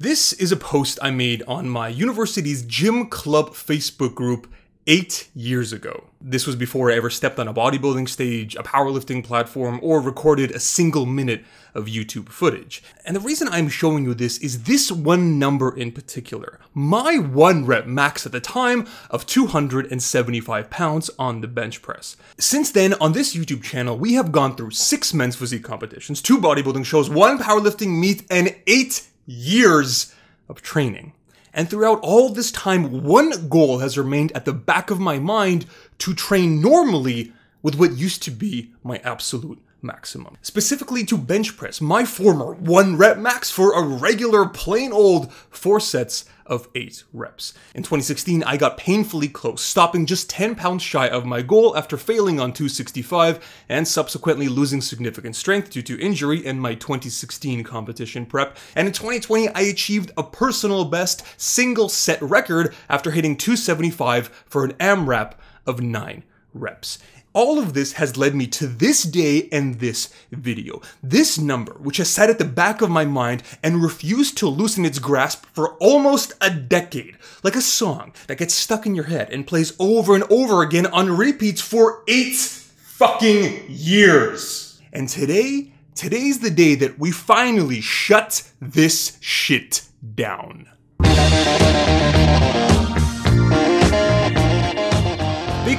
This is a post I made on my university's gym club Facebook group eight years ago. This was before I ever stepped on a bodybuilding stage, a powerlifting platform, or recorded a single minute of YouTube footage. And the reason I'm showing you this is this one number in particular. My one rep max at the time of 275 pounds on the bench press. Since then, on this YouTube channel, we have gone through six men's physique competitions, two bodybuilding shows, one powerlifting meet, and eight years of training. And throughout all this time, one goal has remained at the back of my mind to train normally with what used to be my absolute maximum. Specifically to bench press, my former one rep max for a regular plain old four sets of 8 reps. In 2016, I got painfully close, stopping just 10 pounds shy of my goal after failing on 265 and subsequently losing significant strength due to injury in my 2016 competition prep. And in 2020, I achieved a personal best single set record after hitting 275 for an AMRAP of 9 reps. All of this has led me to this day and this video. This number, which has sat at the back of my mind and refused to loosen its grasp for almost a decade. Like a song that gets stuck in your head and plays over and over again on repeats for eight fucking years. And today, today's the day that we finally shut this shit down.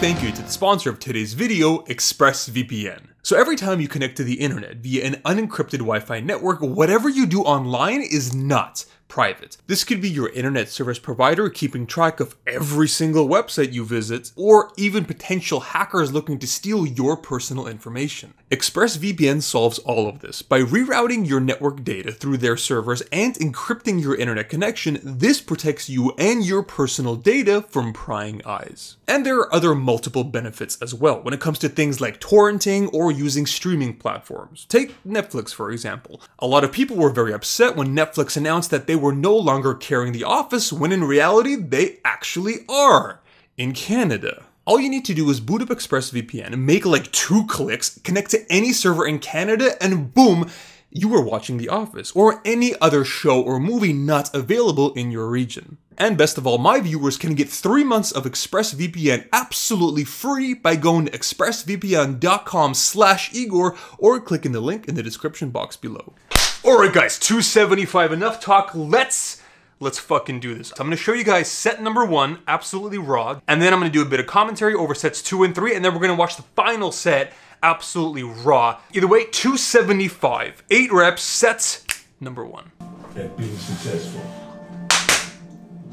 Thank you to the sponsor of today's video, ExpressVPN. So every time you connect to the internet via an unencrypted Wi-Fi network, whatever you do online is not private. This could be your internet service provider keeping track of every single website you visit, or even potential hackers looking to steal your personal information. ExpressVPN solves all of this. By rerouting your network data through their servers and encrypting your internet connection, this protects you and your personal data from prying eyes. And there are other multiple benefits as well when it comes to things like torrenting or using streaming platforms. Take Netflix for example. A lot of people were very upset when Netflix announced that they were no longer carrying The Office when in reality they actually are in Canada. All you need to do is boot up ExpressVPN, make like two clicks, connect to any server in Canada, and boom, you are watching The Office, or any other show or movie not available in your region. And best of all, my viewers can get three months of ExpressVPN absolutely free by going to expressvpn.com slash Igor or clicking the link in the description box below. Alright guys, 275 enough talk, let's let's fucking do this. I'm gonna show you guys set number one, absolutely raw, and then I'm gonna do a bit of commentary over sets two and three, and then we're gonna watch the final set, absolutely raw. Either way, 275, eight reps, sets number one. At being successful.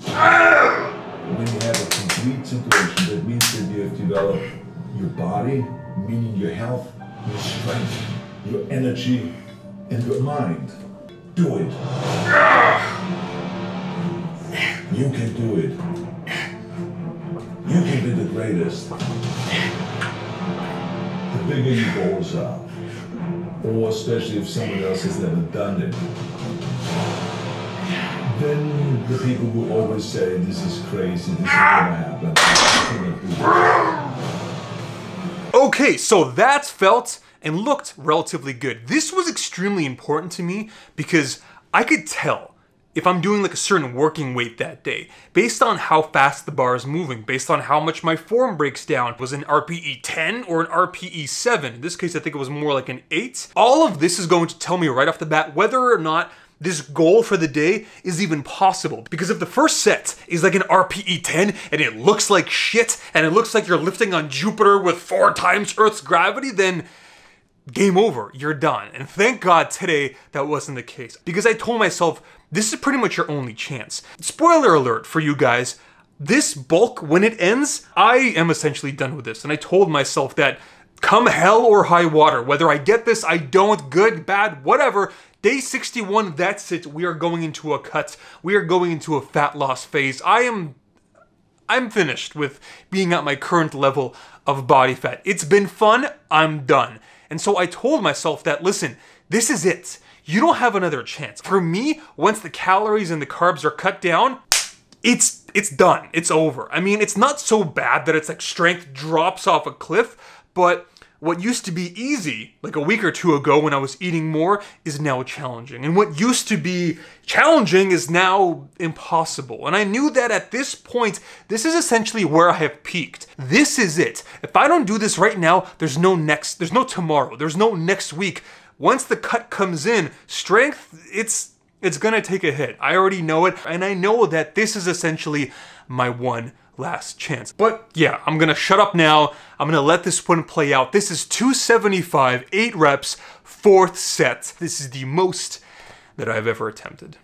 Ah! When you have a complete situation, that means that you have developed your body, meaning your health, your strength, your energy, and your mind. Do it. You can do it. You can be the greatest. The bigger your goals are, or especially if someone else has never done it, then the people will always say, this is crazy, this is gonna happen. Okay, so that's felt and looked relatively good. This was extremely important to me because I could tell if I'm doing like a certain working weight that day, based on how fast the bar is moving, based on how much my form breaks down, was an RPE 10 or an RPE 7? In this case, I think it was more like an 8. All of this is going to tell me right off the bat whether or not this goal for the day is even possible. Because if the first set is like an RPE 10 and it looks like shit and it looks like you're lifting on Jupiter with four times Earth's gravity, then game over, you're done. And thank God today that wasn't the case. Because I told myself, this is pretty much your only chance. Spoiler alert for you guys, this bulk, when it ends, I am essentially done with this. And I told myself that come hell or high water, whether I get this, I don't, good, bad, whatever, day 61, that's it. We are going into a cut. We are going into a fat loss phase. I am I'm finished with being at my current level of body fat. It's been fun, I'm done. And so I told myself that, listen, this is it. You don't have another chance. For me, once the calories and the carbs are cut down, it's it's done. It's over. I mean, it's not so bad that it's like strength drops off a cliff, but What used to be easy, like a week or two ago when I was eating more, is now challenging. And what used to be challenging is now impossible. And I knew that at this point, this is essentially where I have peaked. This is it. If I don't do this right now, there's no next, there's no tomorrow, there's no next week. Once the cut comes in, strength, it's it's gonna take a hit. I already know it, and I know that this is essentially my one last chance. But yeah, I'm gonna shut up now. I'm gonna let this one play out. This is 275, 8 reps, fourth set. This is the most that I've ever attempted.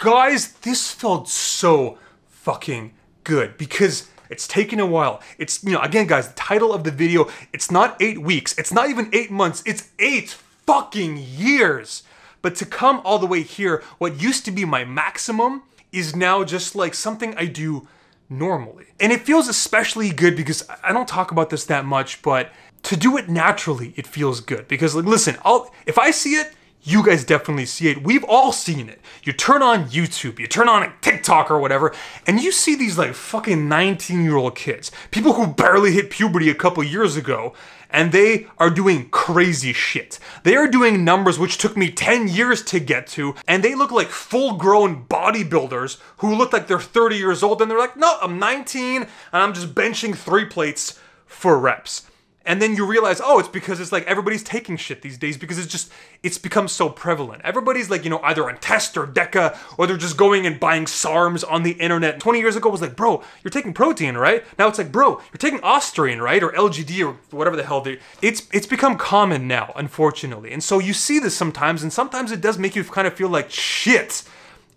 Guys, this felt so fucking good because it's taken a while. It's, you know, again, guys, the title of the video, it's not eight weeks, it's not even eight months, it's eight fucking years. But to come all the way here, what used to be my maximum is now just like something I do normally. And it feels especially good because I don't talk about this that much, but to do it naturally, it feels good. Because like, listen, I'll, if I see it, you guys definitely see it. We've all seen it. You turn on YouTube, you turn on TikTok or whatever, and you see these like fucking 19 year old kids, people who barely hit puberty a couple years ago, and they are doing crazy shit. They are doing numbers which took me 10 years to get to, and they look like full grown bodybuilders who look like they're 30 years old, and they're like, no, I'm 19, and I'm just benching three plates for reps and then you realize oh it's because it's like everybody's taking shit these days because it's just it's become so prevalent. Everybody's like you know either on test or deca or they're just going and buying sarms on the internet. 20 years ago was like bro you're taking protein right? Now it's like bro you're taking ostarine right? Or lgd or whatever the hell they it's it's become common now unfortunately. And so you see this sometimes and sometimes it does make you kind of feel like shit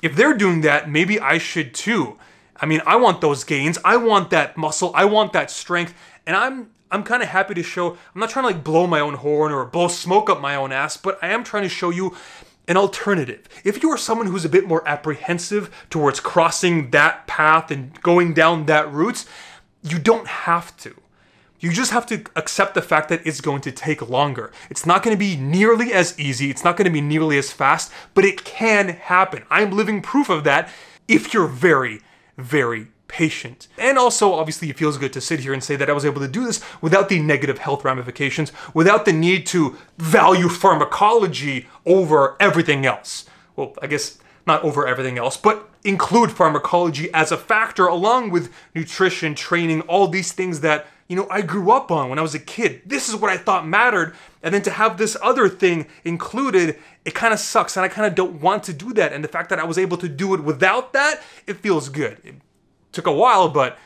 if they're doing that maybe i should too. I mean i want those gains. I want that muscle. I want that strength. And i'm I'm kind of happy to show, I'm not trying to like blow my own horn or blow smoke up my own ass, but I am trying to show you an alternative. If you are someone who's a bit more apprehensive towards crossing that path and going down that route, you don't have to. You just have to accept the fact that it's going to take longer. It's not going to be nearly as easy, it's not going to be nearly as fast, but it can happen. I'm living proof of that if you're very, very patient. And also, obviously, it feels good to sit here and say that I was able to do this without the negative health ramifications, without the need to value pharmacology over everything else. Well, I guess not over everything else, but include pharmacology as a factor along with nutrition, training, all these things that, you know, I grew up on when I was a kid. This is what I thought mattered. And then to have this other thing included, it kind of sucks. And I kind of don't want to do that. And the fact that I was able to do it without that, it feels good. It took a while, but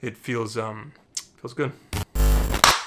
it feels um feels good.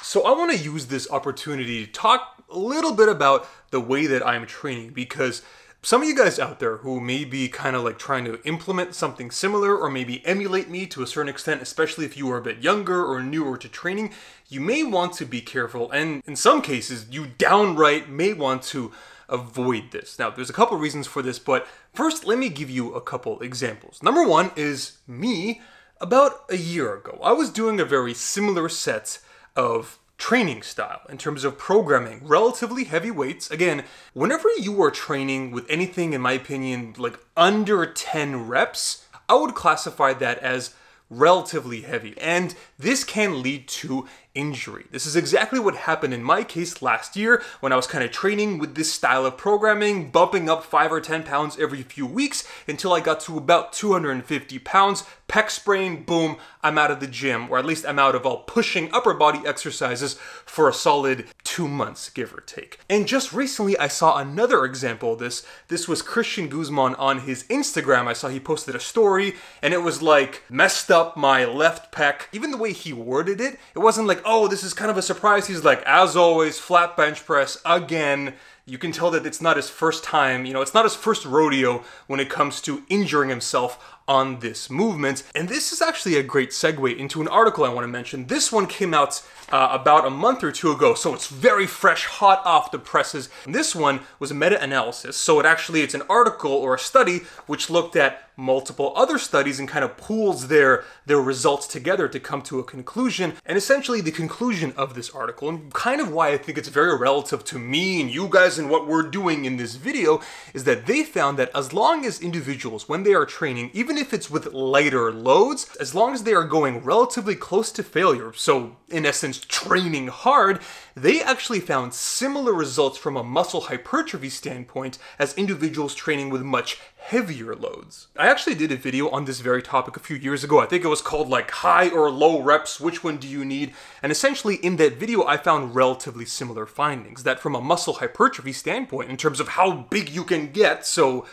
So I want to use this opportunity to talk a little bit about the way that I'm training because some of you guys out there who may be kind of like trying to implement something similar or maybe emulate me to a certain extent, especially if you are a bit younger or newer to training, you may want to be careful and in some cases you downright may want to avoid this. Now, there's a couple reasons for this, but first, let me give you a couple examples. Number one is me about a year ago. I was doing a very similar set of training style in terms of programming, relatively heavy weights. Again, whenever you are training with anything, in my opinion, like under 10 reps, I would classify that as relatively heavy. And this can lead to injury. This is exactly what happened in my case last year when I was kind of training with this style of programming, bumping up 5 or 10 pounds every few weeks until I got to about 250 pounds. Pec sprain, boom, I'm out of the gym, or at least I'm out of all pushing upper body exercises for a solid two months, give or take. And just recently, I saw another example of this. This was Christian Guzman on his Instagram. I saw he posted a story, and it was like, messed up my left pec. Even the way he worded it, it wasn't like, oh, this is kind of a surprise. He's like, as always, flat bench press again you can tell that it's not his first time, you know, it's not his first rodeo when it comes to injuring himself on this movement. And this is actually a great segue into an article I want to mention. This one came out uh, about a month or two ago, so it's very fresh, hot off the presses. And this one was a meta-analysis, so it actually it's an article or a study which looked at multiple other studies and kind of pools their their results together to come to a conclusion. And essentially the conclusion of this article, and kind of why I think it's very relative to me and you guys and what we're doing in this video, is that they found that as long as individuals, when they are training, even if it's with lighter loads, as long as they are going relatively close to failure, so in essence training hard, they actually found similar results from a muscle hypertrophy standpoint as individuals training with much heavier loads. I actually did a video on this very topic a few years ago. I think it was called like high or low reps, which one do you need? And essentially in that video, I found relatively similar findings that from a muscle hypertrophy standpoint, in terms of how big you can get, so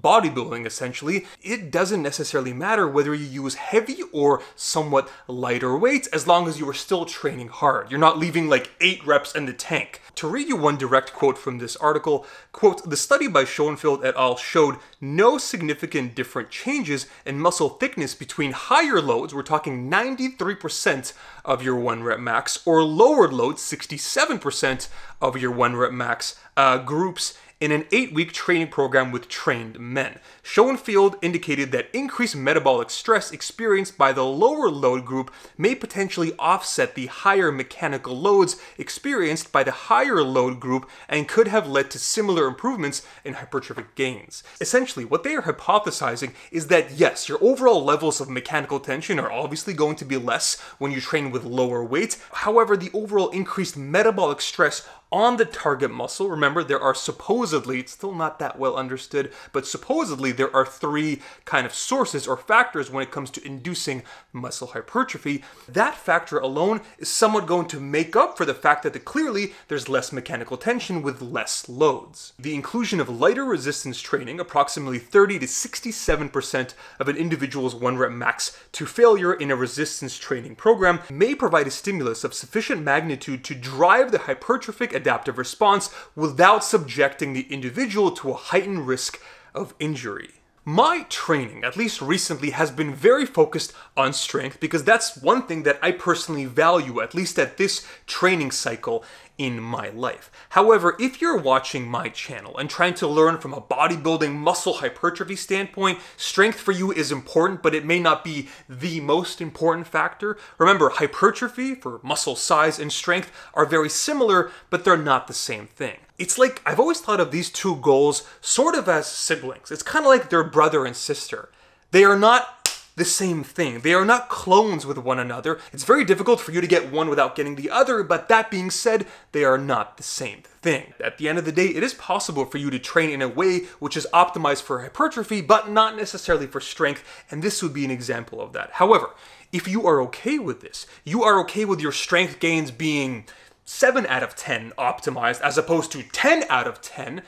bodybuilding essentially, it doesn't necessarily matter whether you use heavy or somewhat lighter weights as long as you are still training hard. You're not leaving like 8 reps in the tank. To read you one direct quote from this article, quote, the study by Schoenfeld et al. showed no significant different changes in muscle thickness between higher loads, we're talking 93% of your 1 rep max, or lower loads, 67% of your 1 rep max uh, groups in an eight week training program with trained men. Schoenfeld indicated that increased metabolic stress experienced by the lower load group may potentially offset the higher mechanical loads experienced by the higher load group and could have led to similar improvements in hypertrophic gains. Essentially, what they are hypothesizing is that yes, your overall levels of mechanical tension are obviously going to be less when you train with lower weights. However, the overall increased metabolic stress on the target muscle. Remember, there are supposedly, it's still not that well understood, but supposedly there are three kind of sources or factors when it comes to inducing muscle hypertrophy. That factor alone is somewhat going to make up for the fact that the, clearly there's less mechanical tension with less loads. The inclusion of lighter resistance training, approximately 30 to 67% of an individual's one rep max to failure in a resistance training program, may provide a stimulus of sufficient magnitude to drive the hypertrophic adaptive response without subjecting the individual to a heightened risk of injury. My training, at least recently, has been very focused on strength because that's one thing that I personally value, at least at this training cycle in my life. However, if you're watching my channel and trying to learn from a bodybuilding muscle hypertrophy standpoint, strength for you is important, but it may not be the most important factor. Remember, hypertrophy for muscle size and strength are very similar, but they're not the same thing. It's like I've always thought of these two goals sort of as siblings. It's kind of like they're brother and sister. They are not the same thing. They are not clones with one another. It's very difficult for you to get one without getting the other, but that being said, they are not the same thing. At the end of the day, it is possible for you to train in a way which is optimized for hypertrophy, but not necessarily for strength, and this would be an example of that. However, if you are okay with this, you are okay with your strength gains being 7 out of 10 optimized as opposed to 10 out of 10,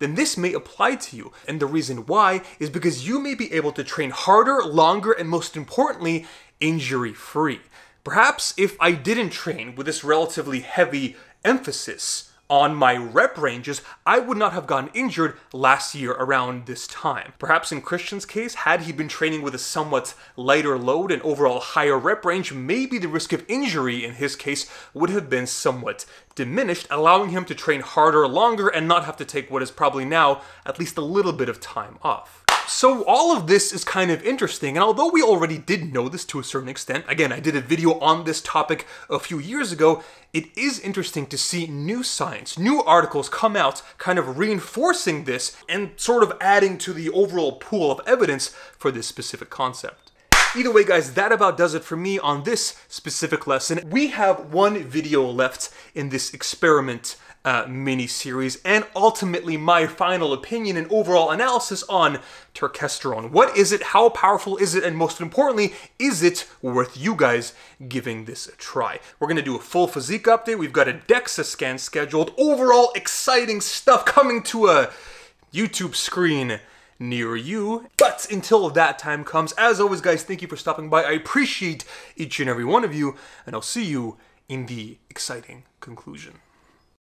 then this may apply to you. And the reason why is because you may be able to train harder, longer, and most importantly, injury free. Perhaps if I didn't train with this relatively heavy emphasis, on my rep ranges, I would not have gotten injured last year around this time. Perhaps in Christian's case, had he been training with a somewhat lighter load and overall higher rep range, maybe the risk of injury in his case would have been somewhat diminished, allowing him to train harder longer and not have to take what is probably now at least a little bit of time off. So all of this is kind of interesting, and although we already did know this to a certain extent, again, I did a video on this topic a few years ago, it is interesting to see new science, new articles come out kind of reinforcing this and sort of adding to the overall pool of evidence for this specific concept. Either way, guys, that about does it for me on this specific lesson. We have one video left in this experiment uh, mini series, and ultimately my final opinion and overall analysis on turkesterone. What is it? How powerful is it? And most importantly, is it worth you guys giving this a try? We're gonna do a full physique update. We've got a DEXA scan scheduled. Overall, exciting stuff coming to a YouTube screen near you. But until that time comes, as always, guys, thank you for stopping by. I appreciate each and every one of you, and I'll see you in the exciting conclusion.